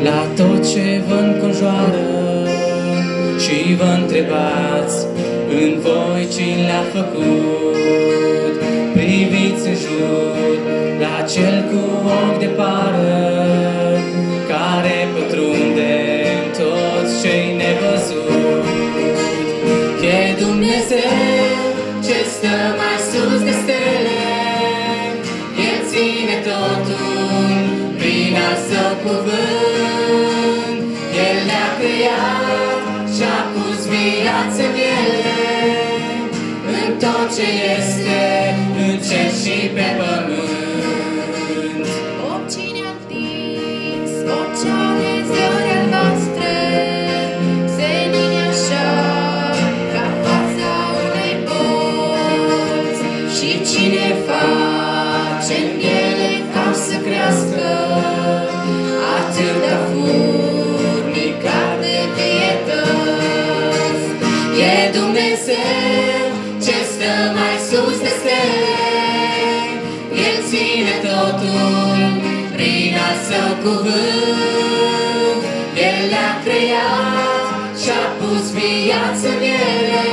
ușor la tot ce vă înconjoară și vă întrebați în voi cine le-a făcut. Priviți în jur la cel cu ochi de pară care pătrunde în toți cei nevăzut. E Dumnezeu ce stă mai sus de stele, El ține totul prin al său ce este, în cer și pe pământ. Său cuvânt. El le-a creat și-a pus viață în ele,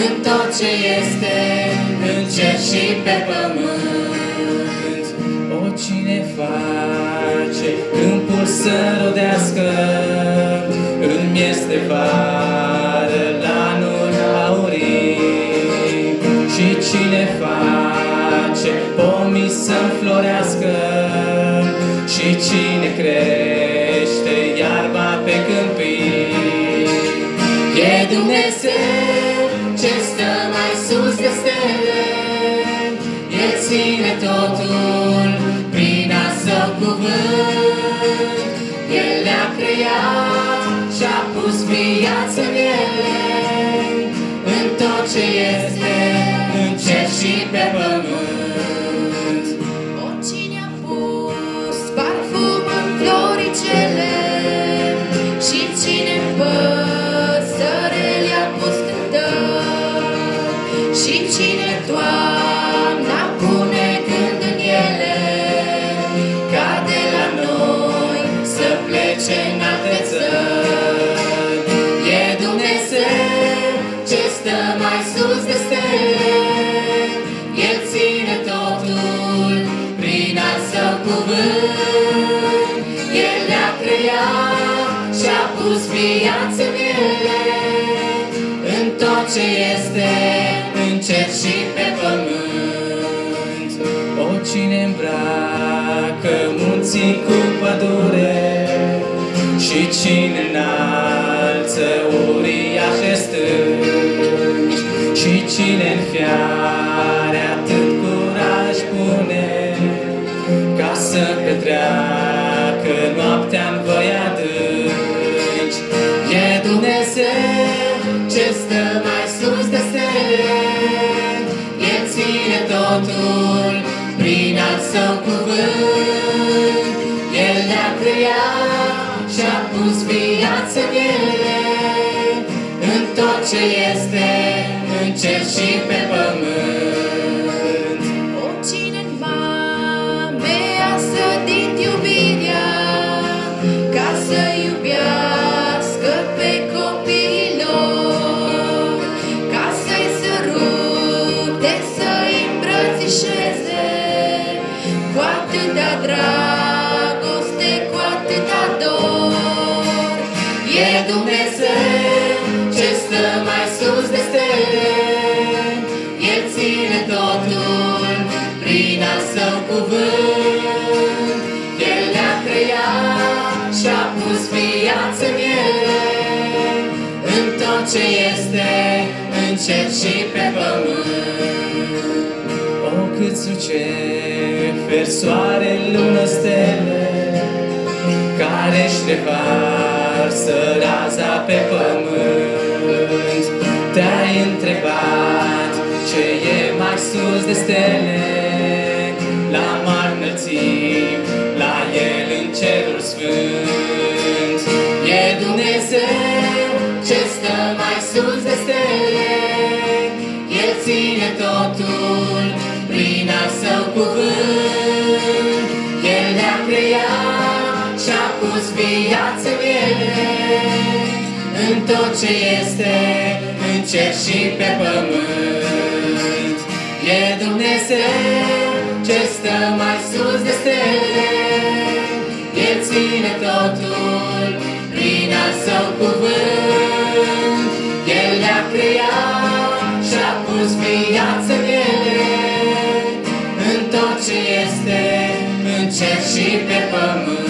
în tot ce este, în cer și pe pământ. O cine face câmpul să rodească, în miez de vară lanul aurii. Și cine face pomii să înflorească, și cine crește iarba pe câmpii. E Dumnezeu ce stă mai sus de stele, El ține totul să plece în alte țări E Dumnezeu ce stă mai sus de stele, El ține totul prin al său cuvânt. El le-a creat și-a pus viață în ele, în tot ce este, în cer și pe pământ. O cine îmbracă munții cu pădure, și cine înalță uriașe stânci Și cine în fiare atât curaj pune Ca să petreacă noaptea în voi adânci. E Dumnezeu ce stă mai sus de stele El ține totul prin al său cuvânt ce este, în cer și pe pământ. Oricine în mame a sădit iubirea Ca să iubească pe copiii lor Ca să-i sărute, să-i îmbrățișeze Cu atâta dragoste, cu atâta dor E Dumnezeu totul prin al său cuvânt. El le-a creat și-a pus viață în ele, în tot ce este, în cer și pe pământ. O cât Lucifer, soare, lună, stele, care-și revarsă raza pe pământ. Te-ai întrebat ce e mai sus de stele, la mari înălțimi, la El în cerul sfânt. E Dumnezeu ce stă mai sus de stele, El ține totul prin al său cuvânt. El ne-a creat viață în ele, în tot ce este, în cer și pe pământ. E Dumnezeu ce stă mai sus de stele, El ține totul prin al său cuvânt. El le-a creat și-a pus viață în ele, în tot ce este, în cer și pe pământ.